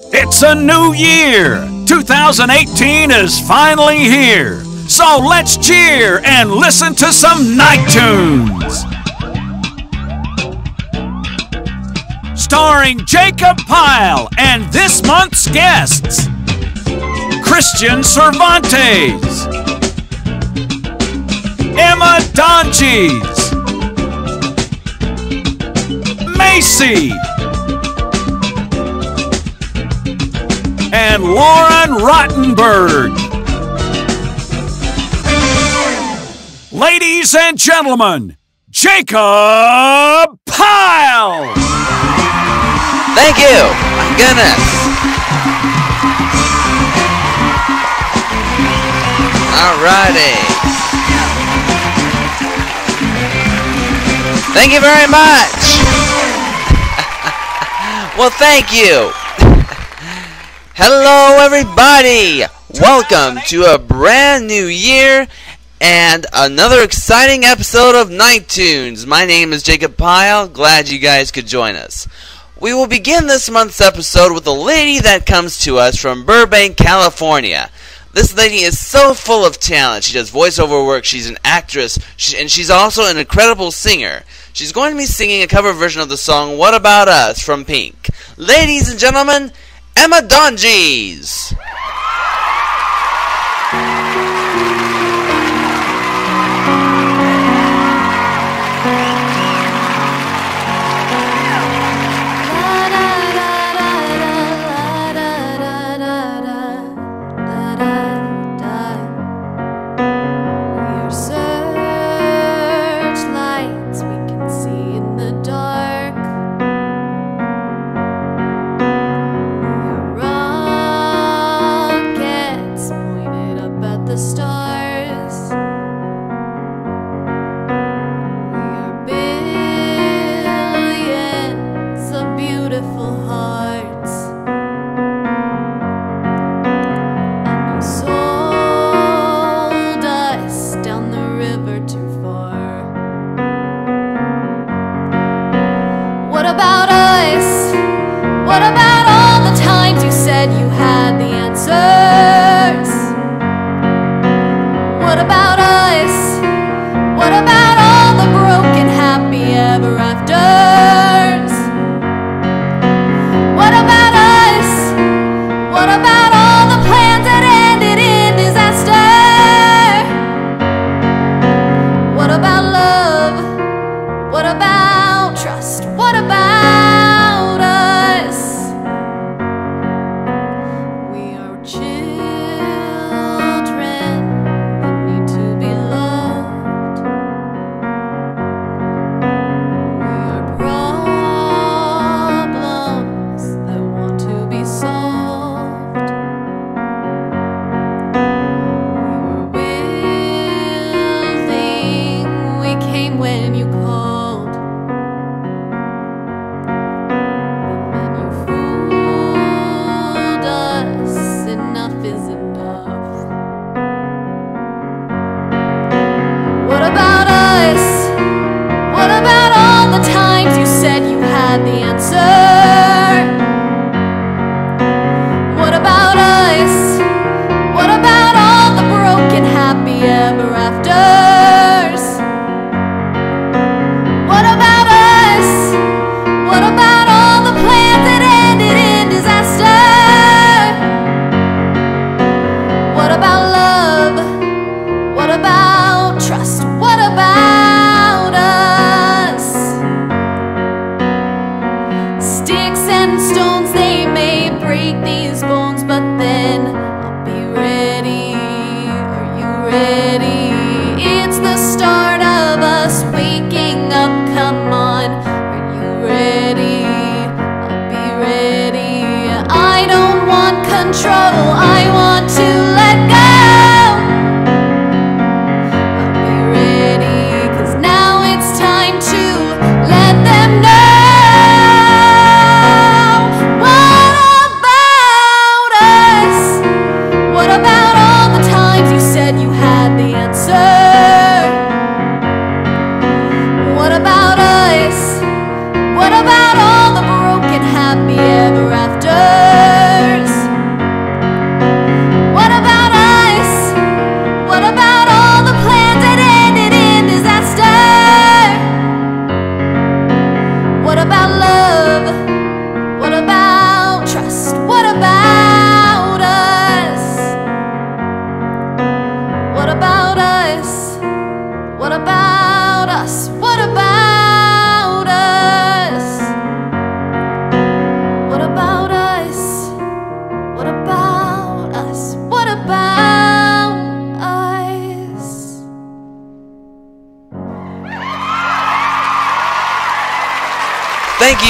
It's a new year! 2018 is finally here! So let's cheer and listen to some night tunes! Starring Jacob Pyle and this month's guests Christian Cervantes, Emma Donges, Macy. And Lauren Rottenberg. Ladies and gentlemen, Jacob Pyle. Thank you. My goodness. Alrighty. Thank you very much. well, thank you. Hello, everybody! Welcome to a brand new year and another exciting episode of Night Tunes. My name is Jacob Pyle. Glad you guys could join us. We will begin this month's episode with a lady that comes to us from Burbank, California. This lady is so full of talent. She does voiceover work, she's an actress, and she's also an incredible singer. She's going to be singing a cover version of the song What About Us from Pink. Ladies and gentlemen, Emma Donges.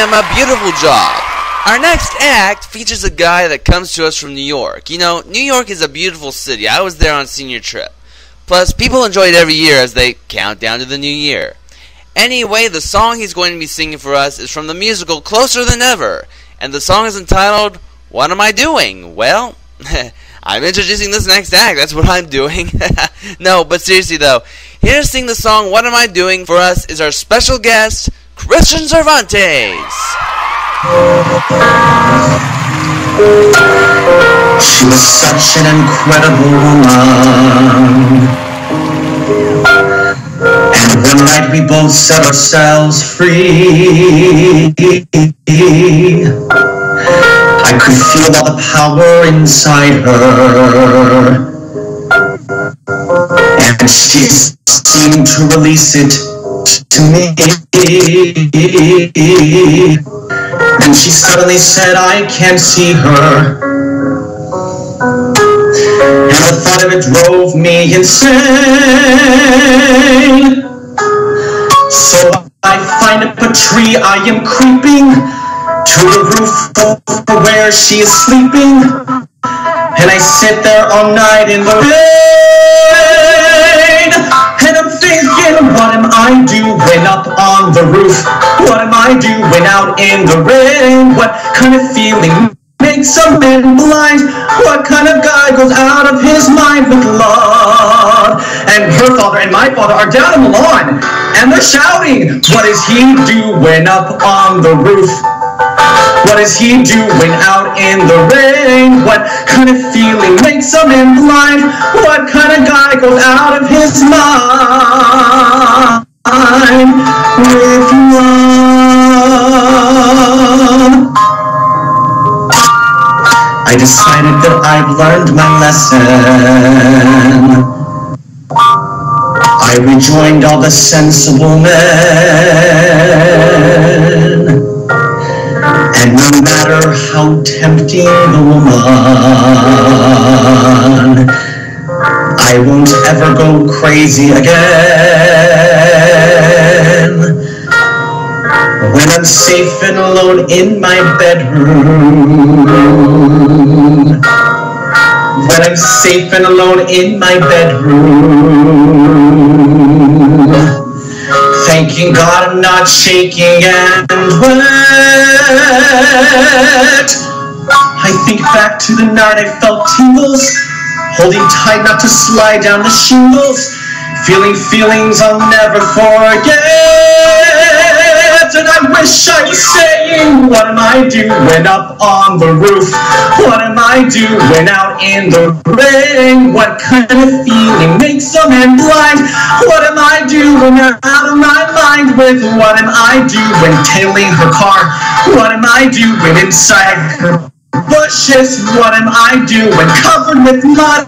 You, Emma. Beautiful job. Our next act features a guy that comes to us from New York. You know, New York is a beautiful city. I was there on senior trip. Plus, people enjoy it every year as they count down to the new year. Anyway, the song he's going to be singing for us is from the musical Closer Than Ever, and the song is entitled What Am I Doing? Well, I'm introducing this next act. That's what I'm doing. no, but seriously though, here to sing the song What Am I Doing for us is our special guest, Christian Cervantes. She was such an incredible woman. And one night we both set ourselves free. I could feel all the power inside her. And she seemed to release it to me. And she suddenly said, I can't see her. And the thought of it drove me insane. So I find up a tree, I am creeping to the roof over where she is sleeping. And I sit there all night in the rain. I doing up on the roof? What am I doing out in the rain? What kind of feeling makes a man blind? What kind of guy goes out of his mind with love? And her father and my father are down on the lawn, and they're shouting, what is he doing up on the roof? What is he doing out in the rain? What kind of feeling makes a man blind? What kind of guy goes out of his mind with love? I decided that I've learned my lesson. I rejoined all the sensible men. And no matter how tempting the woman, I won't ever go crazy again. When I'm safe and alone in my bedroom. When I'm safe and alone in my bedroom. Thanking God I'm not shaking and wet. I think back to the night I felt tingles, holding tight not to slide down the shingles, feeling feelings I'll never forget. And I wish I was saying, what am I doing up on the roof? What am I doing out in the rain? What kind of feeling makes a man blind? What am I doing out of my mind with? What am I doing tailing her car? What am I doing inside her bushes. What am I doing? Covered with mud.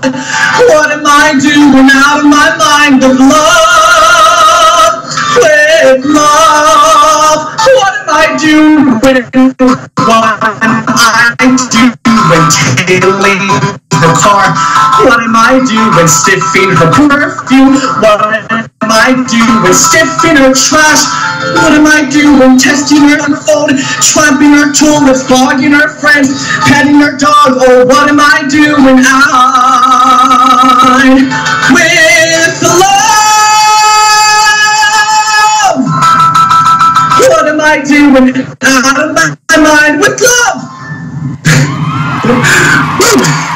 What am I doing out of my mind of love? With love. What am I doing? What am I doing? Tailing her car. What am I doing? Stiffing her perfume. What am I doing? Stiffing her trash. What am I doing? Testing her unfold, trapping her toilets, flogging her friends, petting her dog. Oh, what am I doing? I with love. What am I doing? Out of my mind with love.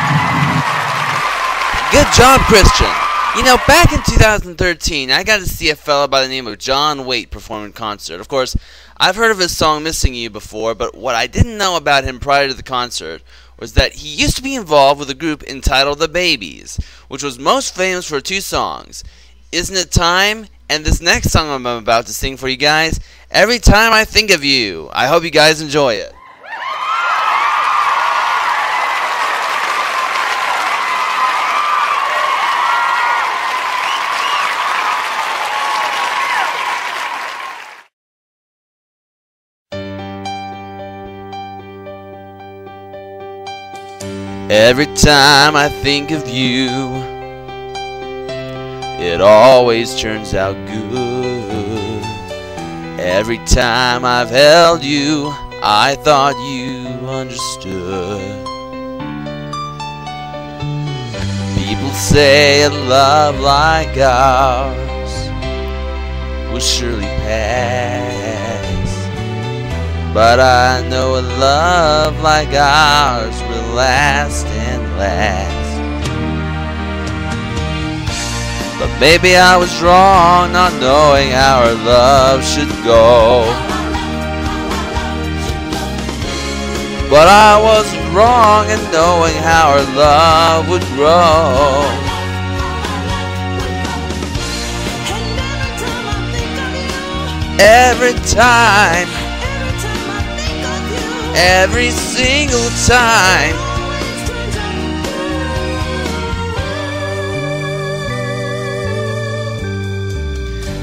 Good job, Christian. You know, back in 2013, I got to see a fella by the name of John Waite perform in concert. Of course, I've heard of his song Missing You before, but what I didn't know about him prior to the concert was that he used to be involved with a group entitled The Babys, which was most famous for two songs Isn't It Time? and this next song I'm about to sing for you guys, Every Time I Think of You. I hope you guys enjoy it. Every time I think of you, it always turns out good. Every time I've held you, I thought you understood. People say a love like ours will surely pass. But I know a love like ours will last and last. But maybe I was wrong not knowing how our love should go. But I wasn't wrong in knowing how our love would grow. Every time, every single time.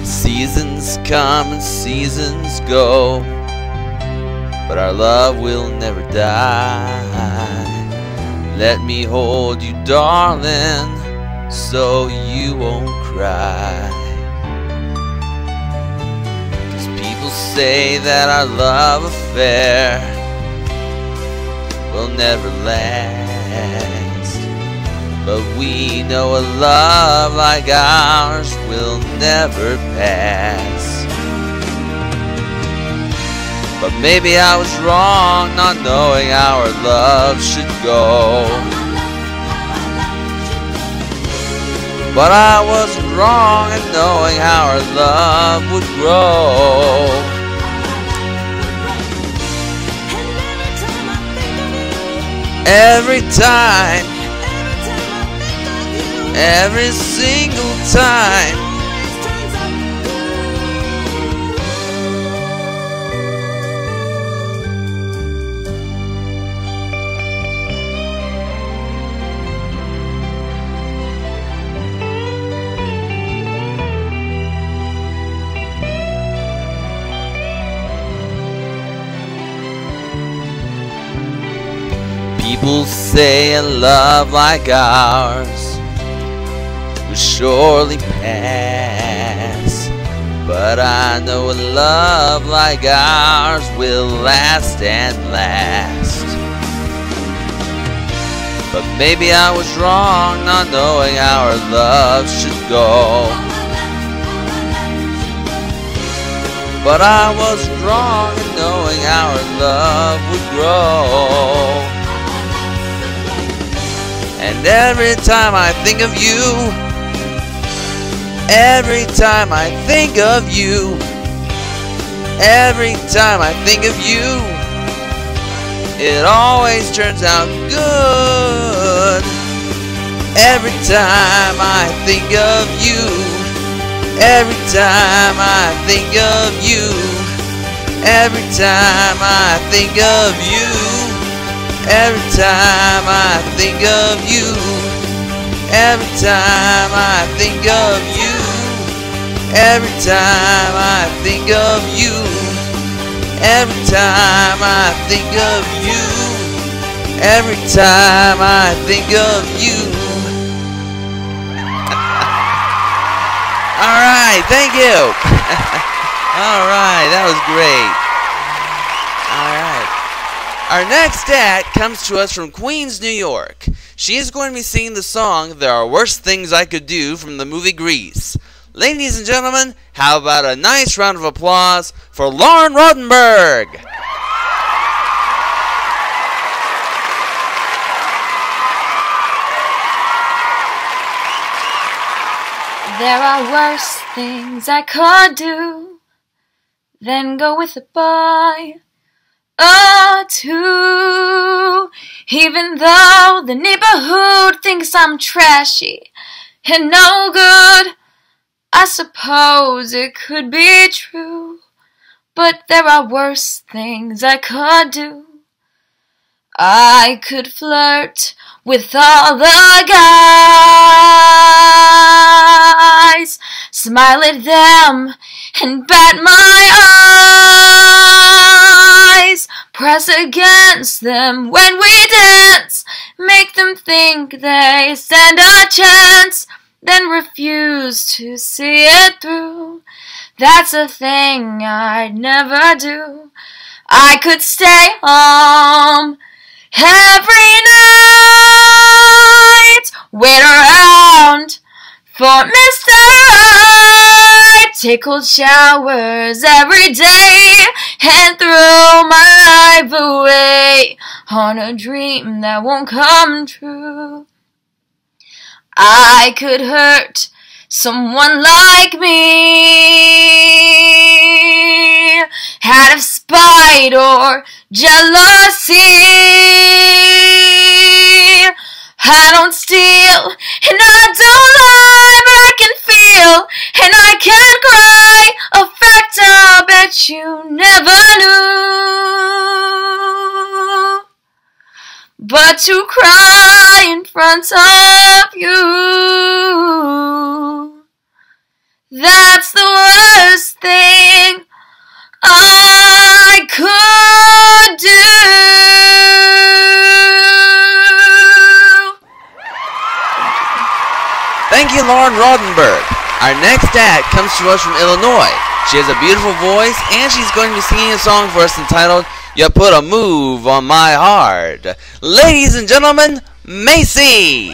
Seasons come and seasons go, but our love will never die. Let me hold you, darling, so you won't cry. Cause people say that our love affair will never last. But we know a love like ours will never pass. But maybe I was wrong not knowing our love should go. But I wasn't wrong in knowing how our love would grow. Every time, every single time. People say a love like ours will surely pass. But I know a love like ours will last and last. But maybe I was wrong not knowing our love should go. But I was wrong in knowing our love would grow. And every time I think of you, every time I think of you, every time I think of you, it always turns out good. Every time I think of you, every time I think of you, every time I think of you. Every time I think of you, every time I think of you, every time I think of you, every time I think of you, every time I think of you. All right, thank you. All right, that was great. Our next act comes to us from Queens, New York. She is going to be singing the song There Are Worse Things I Could Do from the movie Grease. Ladies and gentlemen, how about a nice round of applause for Lauren Rodenberg? There are worse things I could do than go with a boy or two. Even though the neighborhood thinks I'm trashy and no good, I suppose it could be true. But there are worse things I could do. I could flirt with all the guys, smile at them and bat my eyes, press against them when we dance, make them think they stand a chance, then refuse to see it through. That's a thing I'd never do. I could stay home every night, wait around for Mr. Right. Take cold showers every day and throw my on a dream that won't come true. I could hurt someone like me out of spite or jealousy. I don't steal and I don't lie, but I can feel and I can cry. A fact I bet you never knew. But to cry in front of you, that's the worst thing I could do. Thank you, Lauren Rodenberg. Our next act comes to us from Illinois. She has a beautiful voice, and she's going to be singing a song for us entitled You Put a Move on My Heart. Ladies and gentlemen, Macy!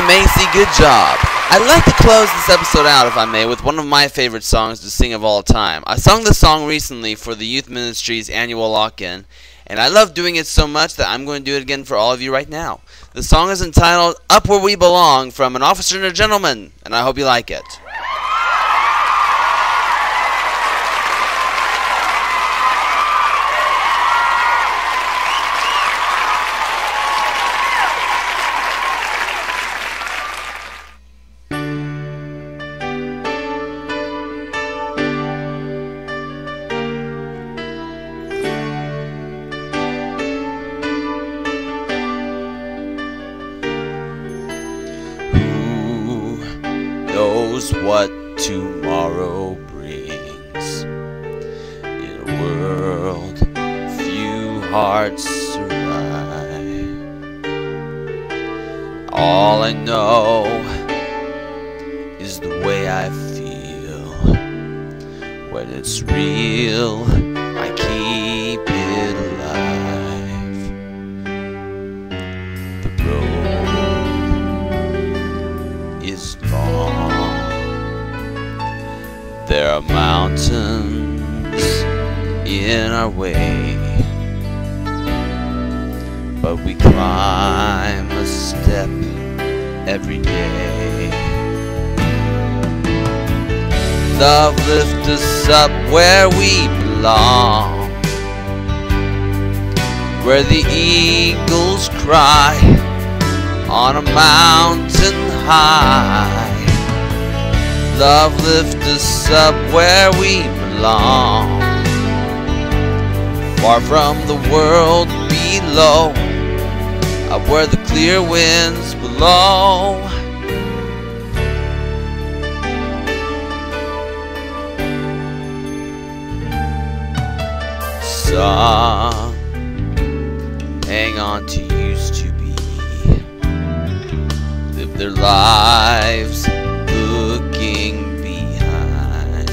Macy. Good job. I'd like to close this episode out, if I may, with one of my favorite songs to sing of all time. I sung this song recently for the Youth Ministry's annual lock-in, and I love doing it so much that I'm going to do it again for all of you right now. The song is entitled Up Where We Belong from An Officer and a Gentleman, and I hope you like it. When it's real, I keep it alive. The road is long. There are mountains in our way, but we climb a step every day. Love lift us up where we belong, where the eagles cry on a mountain high. Love lift us up where we belong. Far from the world below, up where the clear winds blow. Some hang on to used to be live their lives looking behind.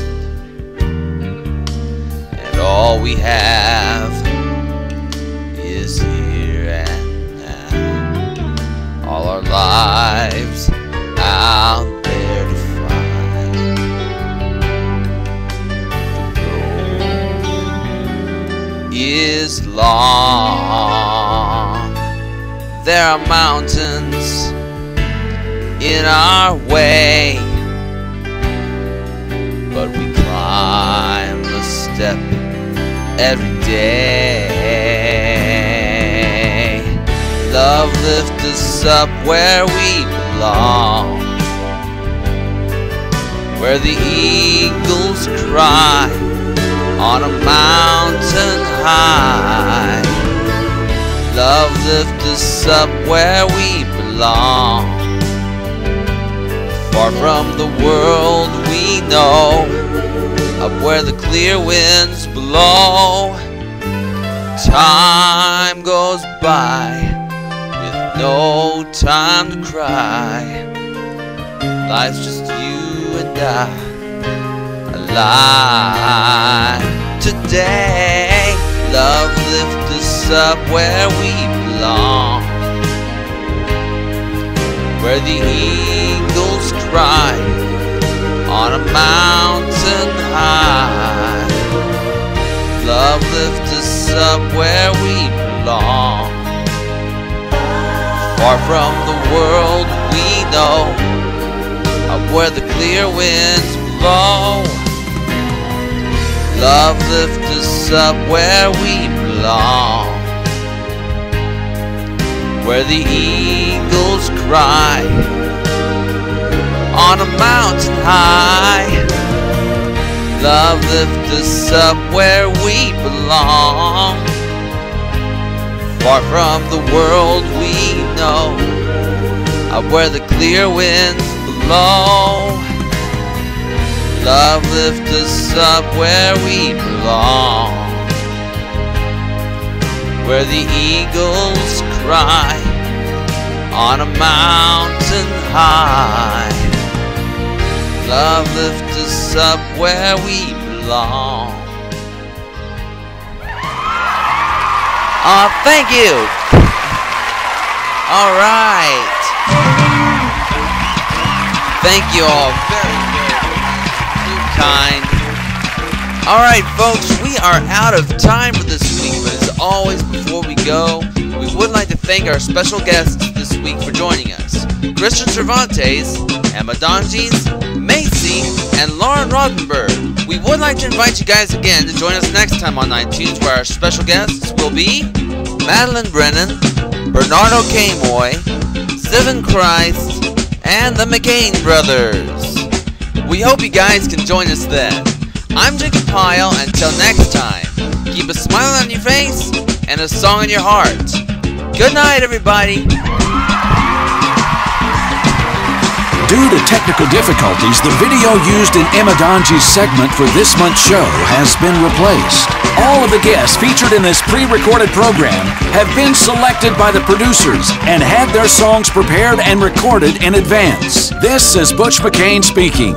And all we have is here and now. All our lives out is long. There are mountains in our way, but we climb a step every day. Love lifts us up where we belong, where the eagles cry on a mountain high. Love lift us up where we belong. Far from the world we know, up where the clear winds blow. Time goes by with no time to cry. Life's just you and I alive today. Love lift us up where we belong, where the eagles cry on a mountain high. Love lift us up where we belong, far from the world we know, up where the clear winds blow. Love lift us up where we belong, where the eagles cry on a mountain high. Love lift us up where we belong, far from the world we know, up where the clear winds blow. Love lift us up where we belong, where the eagles cry on a mountain high. Love lift us up where we belong. Aw, thank you. All right. Thank you all very much. Kind. All right, folks, we are out of time for this week, but as always, before we go, we would like to thank our special guests this week for joining us. Christian Cervantes, Emma Donges, Macy, and Lauren Rodenberg. We would like to invite you guys again to join us next time on Night Tunes, where our special guests will be Madeline Brennan, Bernardo K. Moy, Seven Christ, and the McCain brothers. We hope you guys can join us then. I'm Jacob Pyle. Until next time, keep a smile on your face and a song in your heart. Good night, everybody. Due to technical difficulties, the video used in Emma Donji's segment for this month's show has been replaced. All of the guests featured in this pre-recorded program have been selected by the producers and had their songs prepared and recorded in advance. This is Butch McCain speaking.